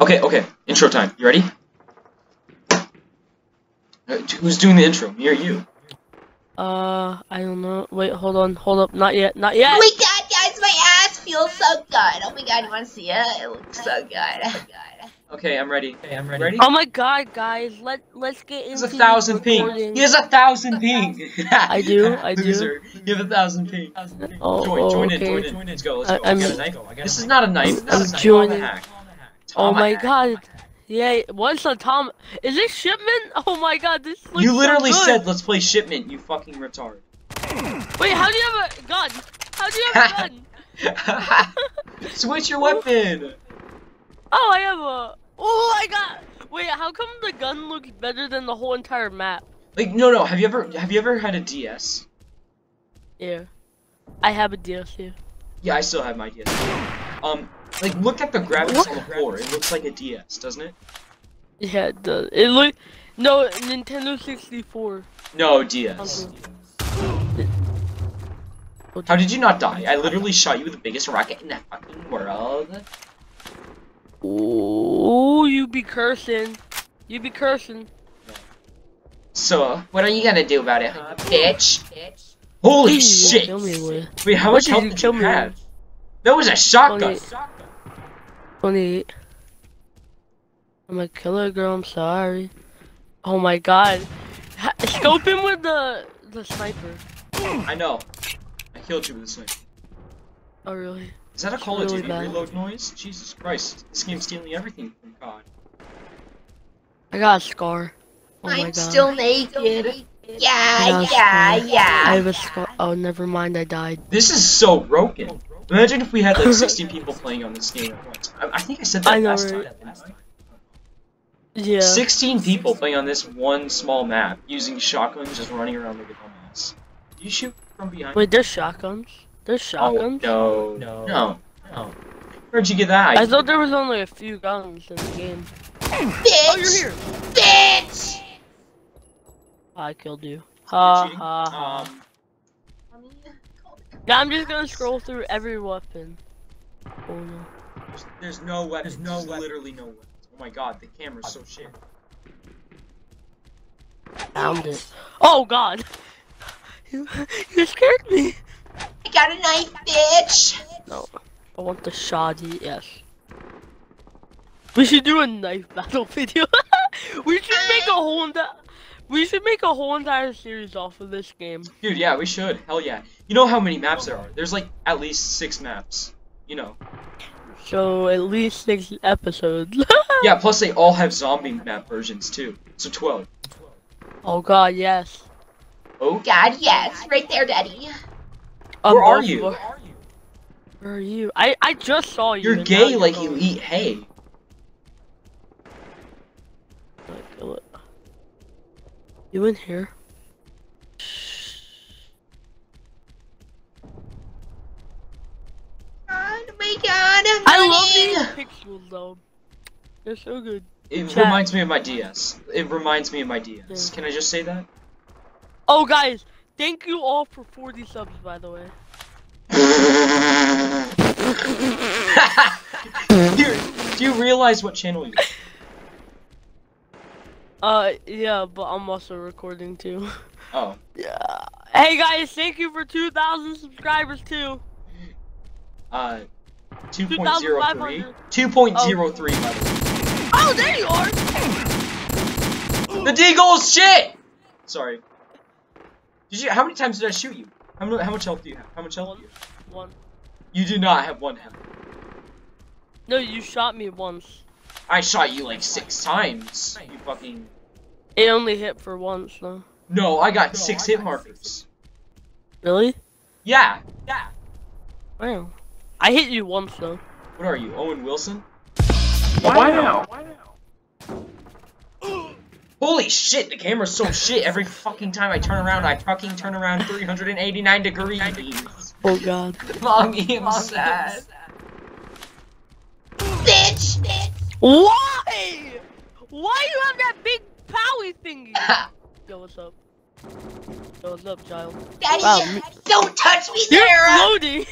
Okay, okay. Intro time. You ready? Uh, who's doing the intro? Me or you? Uh, I don't know. Wait, hold on, hold up. Not yet, not yet. Oh my god, guys, my ass feels so good. Oh my god, you want to see it? It looks so good. good. Okay, I'm ready. Okay, I'm ready. ready? Oh my god, guys, let let's get into. He's a thousand ping. He has a thousand ping. I do, I do. Loser. You have a thousand ping. Oh, join, join okay. in, join in, join in. Let's go. Let's go. I, I'm, I got a knife. This is not a knife. This I'm is a joining. Tomahawk. Oh my god. Yeah, what's a Tom? Is this shipment? Oh my god, this looks You literally so said let's play shipment. You fucking retard. Wait, how do you have a gun? How do you have a gun? Switch your weapon. Oh, I have a. Oh, I got. Wait, how come the gun looks better than the whole entire map? Like no no. Have you ever have you ever had a DS? Yeah, I have a DS here. Yeah, I still have my DS. Um, like look at the graphics on the floor. It looks like a DS, doesn't it? Yeah, it does. It look. No, Nintendo 64. No, DS. How did you not die? I literally shot you with the biggest rocket in the fucking world. Oh, you be cursing. You be cursing. So, what are you gonna do about it, huh, bitch? Holy shit! Kill me with Wait, how What much did health you did you me have? That was a shotgun. Twenty- 28. I'm a killer girl. I'm sorry. Oh my god. Ha scope him with the the sniper. I know. I killed you with the sniper. Oh really? Is that a It's Call of Duty bad. reload noise? Jesus Christ! This game's stealing everything from COD. I got a scar. Oh I'm god. still naked. Yeah, I got a yeah. I yeah. have a scar. Oh, never mind. I died. This is so broken. Imagine if we had like 16 people playing on this game at once. I, I think I said that I know, last right? time. didn't I? Yeah. 16 people playing on this one small map using shotguns just running around like a dumbass. Do you shoot from behind? Wait, there's shotguns. There's shotguns. Oh, no. No. No. Where'd you get that? I thought there was only a few guns in the game. Bitch! Oh, you're here. Bitch! I killed you. Ha ha ha. Um, Yeah, I'm just gonna scroll through every weapon. Oh no. there's, there's no weapons. There's no literally no weapons. Oh my god, the camera's so shit. Found it. Oh god! You, you scared me! I got a knife, bitch! No. I want the shoddy, yes. We should do a knife battle video. we should make a whole entire we should make a whole entire series off of this game. Dude, yeah, we should. Hell yeah. You know how many maps there are? There's like at least six maps. You know. So at least six episodes. Yeah, plus they all have zombie map versions too. So 12. Oh god, yes. Oh, God, yes. Right there, daddy. Um, Where are both you? of us- Where are you? I I just saw you. you're gay like gone. you eat hay. Like, what? You in here? Oh my god, I'm I love these pixels though. They're so good. It Chat. reminds me of my DS. It reminds me of my DS. Yeah. Can I just say that? Oh guys, thank you all for 40 subs by the way. do, you, do you realize what channel you Uh yeah, but I'm also recording too. Oh. Yeah. Hey guys, thank you for 2,000 subscribers too. Uh, 2.03? 2.03, by the way. Oh, there you are. The Deagle's shit! Sorry. Did you? How many times did I shoot you? How, mu- how much health do you have? How much health do you have? One. You do not have one health. No, you shot me once. I shot you like six times. You fucking. It only hit for once though. No, I got six hit markers. Really? Yeah. Yeah. Wow. I hit you once though. What are you, Owen Wilson? Why now? Holy shit, the camera's so shit every fucking time I turn around, I fucking turn around 389 degrees. Oh, oh god. Mommy, I'm sad. Bitch! Bitch! Why? Why you have that big powy thingy? Yo, what's up? Yo, what's up, child? Daddy, Wow, me- don't touch me You're there! floating.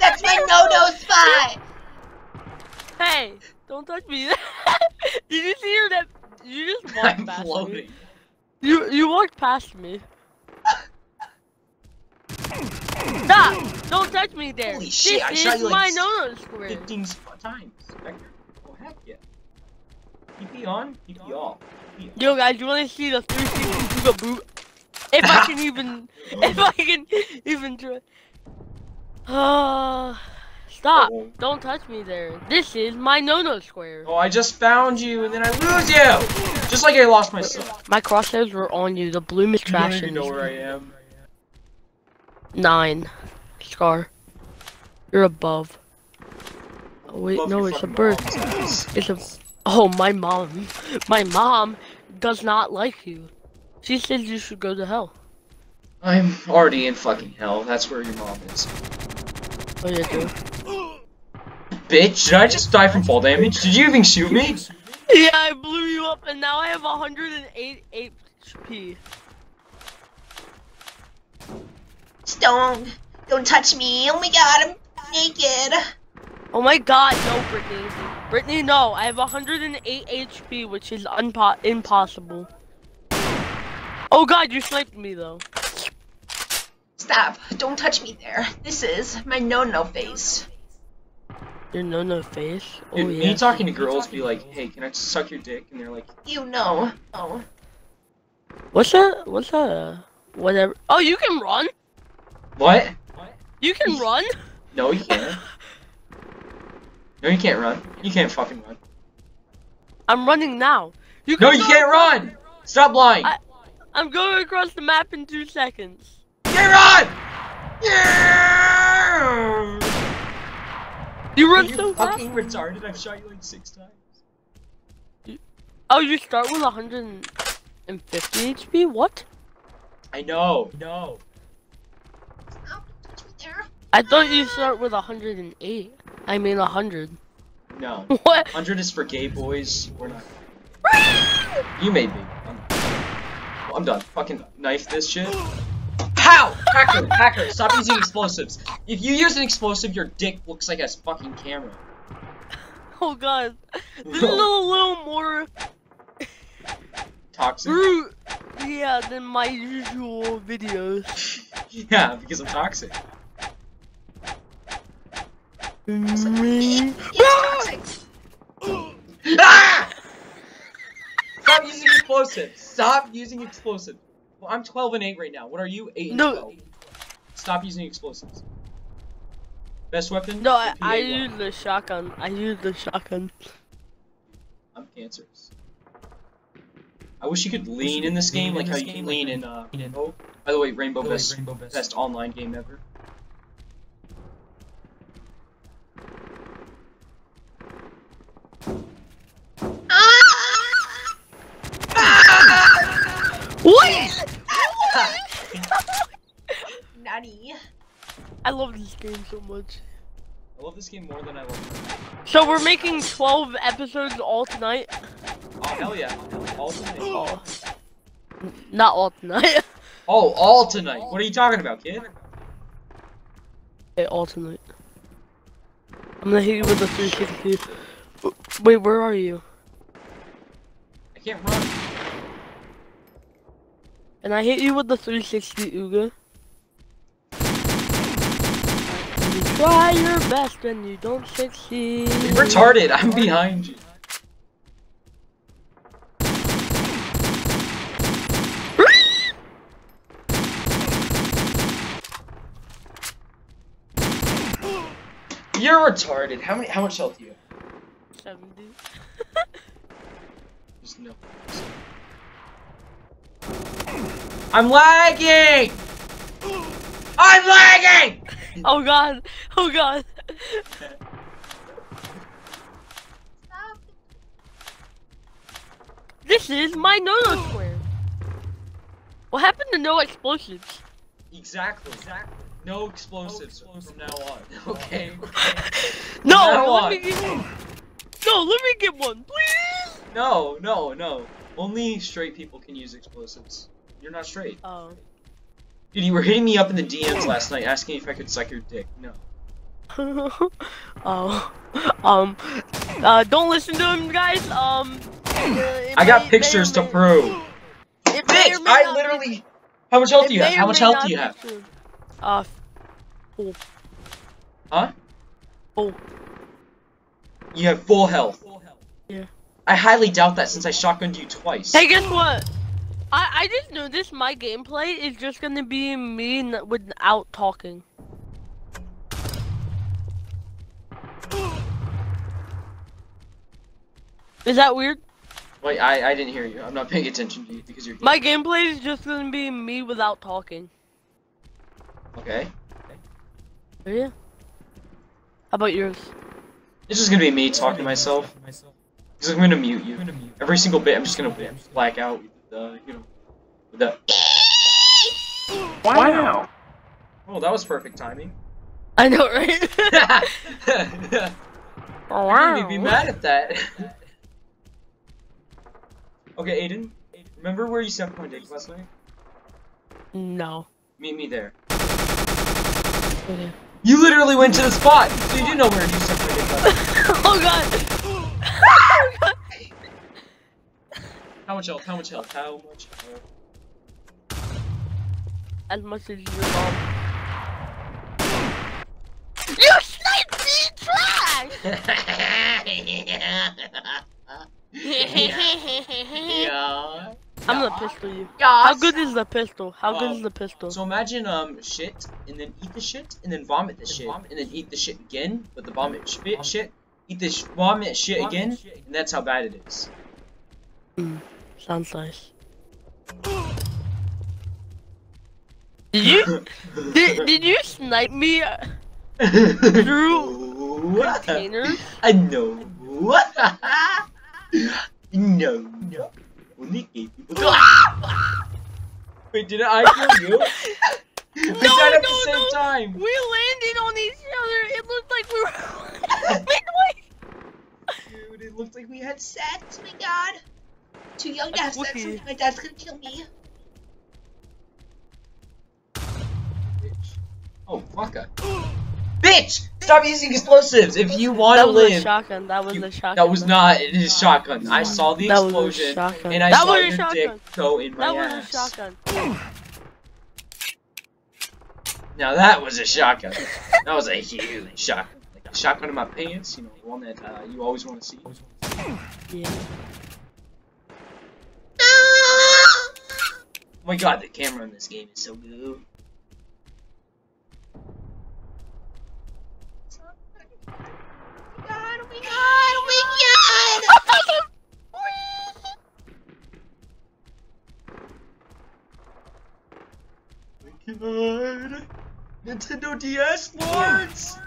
That's my no-no spot! Hey, don't touch me. Did you see her that? You just walked I'm past me. You you walked past me. Stop! Don't touch me there. Holy this I is shot you like my s- no-no square. 15 times. Oh, heck yeah. PP on, PP off. Yo guys, you wanna see the 360 Buga boot? If I can even, if I can even try. Uh, stop! Oh. Don't touch me there. This is my no-no square. Oh, I just found you, and then I lose you! Just like I lost my son. My crosshairs were on you. The bloom is You trash. even know where I am. Nine. Scar. You're above. Oh wait, Above no, it's a bird. It's a. Oh, my mom. My mom does not like you. She says you should go to hell. I'm already in fucking hell. That's where your mom is. Oh yeah, dude. Bitch, did I just die from fall damage? Did you even shoot me? Yeah, I blew you up, and now I have 108 HP. Don't, don't touch me. Oh my god, I'm naked. Oh my God, no, Brittany. Brittany, no. I have 108 HP, which is unpo- impossible. Oh God, you sniped me though. Stop. Don't touch me there. This is my no-no face. Your no no face. Oh Dude, yeah. me talking to girls be like, hey, can I suck your dick? And they're like, You know. Oh. What's that? What's that? Whatever. Oh, you can run. what? You can run. No, you can't. No, you can't run. You can't fucking run. I'm running now. You can No, you can't across- run! Stop lying! I- I'm going across the map in two seconds. You can't run! Yeah! You Are run you so fast. fucking retarded? I've shot you like six times. Oh, you start with 150 HP. What? I know. No. Stop. Don't touch me there. I thought you start with 108. I mean a 100. No. What? 100 is for gay boys. We're not. You may be. I'm, I'm done. Fucking knife this shit. Pow! Hacker! Hacker! Stop using explosives. If you use an explosive, your dick looks like a fucking camera. Oh god. This is a little more Toxic? brute. Yeah, than my usual videos. yeah, because I'm toxic. Me. Ah! Stop using explosives. Stop using explosives. Well, I'm 12 and 8 right now. What are you? 8 and No. 12. Stop using explosives. Best weapon? No, I, The I P81. use the shotgun. I use the shotgun. I'm cancerous. I wish you could lean in this game like how you can lean in uh Rainbow. By the way, Rainbow best best online game ever. What? Nutty. I love this game so much. I love this game more than I love So we're making 12 episodes all tonight. Oh hell yeah. All tonight. Oh. Not all tonight. Oh, all tonight. What are you talking about, kid? okay, all tonight. I'm gonna hit you with the 360. Wait, where are you? I can't run. And I hit you with the 360 Uga. You try your best and you don't succeed. You're retarded. I'm behind you. You're retarded. How many? How much health do you have? 70. Just no. I'm lagging. I'm lagging. Oh god. Oh god. Stop. This is my no-no square. What happened to no explosives? Exactly. Exactly. No explosives from now on. Okay. No, now let on. me get one. No, let me get one, please. No, no, no. Only straight people can use explosives. You're not straight. Oh. Dude, you were hitting me up in the DMs last night asking if I could suck your dick. No. oh, um, uh, don't listen to him, guys. Um, uh, I got pictures to prove. Bitch, I literally. How much health do you have? How much health do you have? Uh, full. Huh? Full. You have full health. Yeah. I highly doubt that since I shotgunned you twice. Hey, guess what? I I just noticed my gameplay is just gonna be me without talking. Is that weird? Wait, I I didn't hear you. I'm not paying attention to you because you're. My gameplay is just gonna be me without talking. Okay. Oh, yeah. How about yours? It's just gonna be me talking to myself. Because I'm gonna mute you. Every single bit, I'm just gonna black out the, you know, with the. Wow. Oh, that was perfect timing. I know, right? oh, I wouldn't be mad at that. okay, Aiden. Remember where you sucked my dick last night? No. Meet me there. Okay. You literally went to the spot, so you do know where you sucked my dick last night. oh god. oh god. How much health? How much health? How much health? As much as your mom. You sniped me, trash! yeah. I'm gonna pistol you. How good is the pistol? How good is Um, the pistol? So imagine um shit, and then eat the shit, and then vomit the shit, and then eat the shit again, but the vomit shit, shit, eat the sh vomit shit again, and that's how bad it is. Sounds nice. Did you did, did you snipe me uh, through containers? I know. What? no. No. Only gay people. Wait, did I kill you? we No, died at no, the same no. time. We landed on each other. It looked like we were midway. Dude, it looked like we had Sex, oh my god. Too young to have sex Whoopee. with my dad's gonna kill me. Bitch. Oh, fucker. Bitch! Stop using explosives if you want to live. That to was a live. shotgun. That was You- a shotgun. that was not his shotgun. I saw the That was a explosion shotgun. and I That saw was your shotgun. dick go in my That was ass. a shotgun. Now that was a shotgun. that was a huge shotgun. Like a shotgun in my pants, you know, the one that uh, you always want to see. Yeah. My god, the camera in this game is so good. Oh my god, oh my god, oh my god! God. Nintendo DS Lords!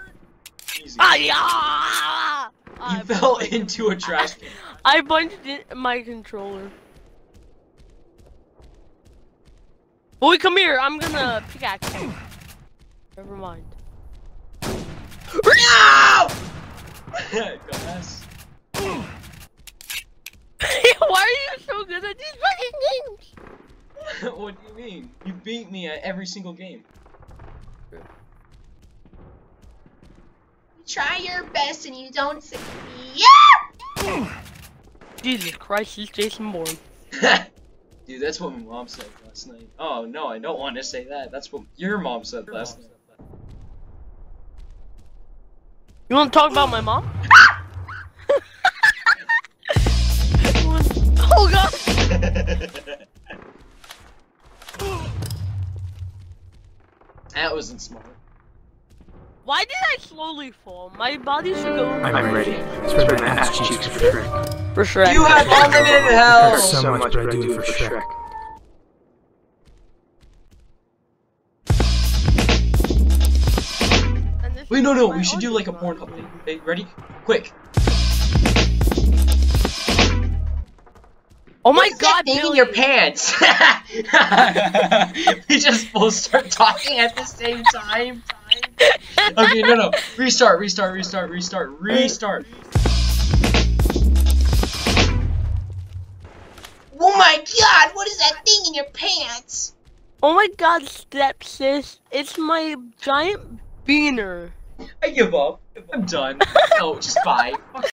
Easy. Ah, yeah! You I fell into a trash can. I punched in my controller. Boy, come here. I'm gonna pickaxe you. Never mind. No! Why are you so good at these fucking games? what do you mean? You beat me at every single game. You try your best and you don't succeed. Yeah! Jesus Christ, he's Jason Bourne. Dude, that's what my mom said last night. Oh no, I don't want to say that. That's what your mom said last night. You want to talk about my mom? oh god! that wasn't smart. Why did I slowly fall? My body should go I'm ready. Spread my ass cheeks for Shrek. For Shrek. You have unlimited health! There's so much, but I do it for Shrek. And this Wait, no, no, we should do like a porn thing. Hey, ready? Quick. Oh my What's that god, thing in your pants? we just both start talking at the same time. Okay, no, no. Restart, restart, restart, restart, restart. Oh my god, what is that thing in your pants? Oh my god, step sis. It's my giant beaner. I give up. I'm done. No, just bye. Fuck